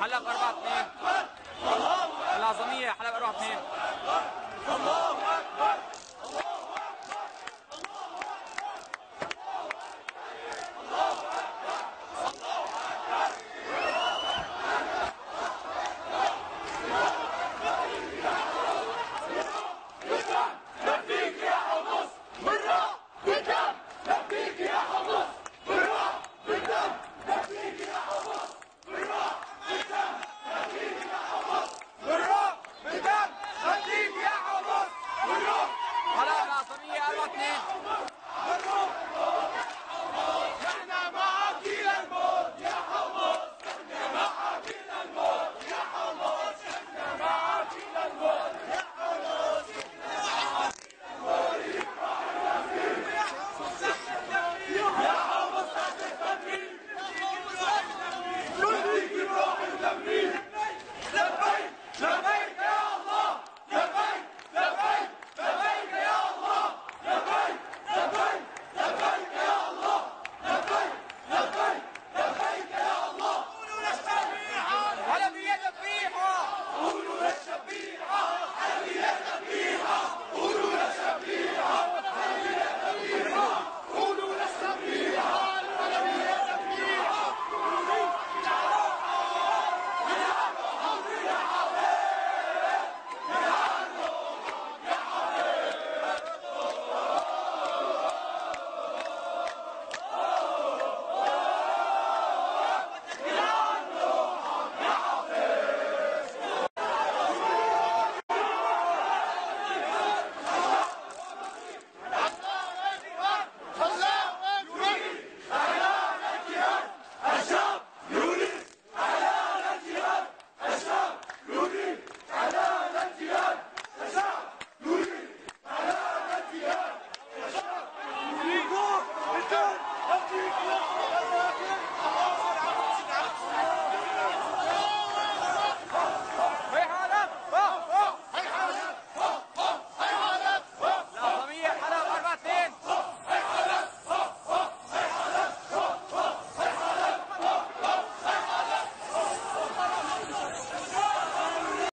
حلب 4 2 العظمية حلب 4 2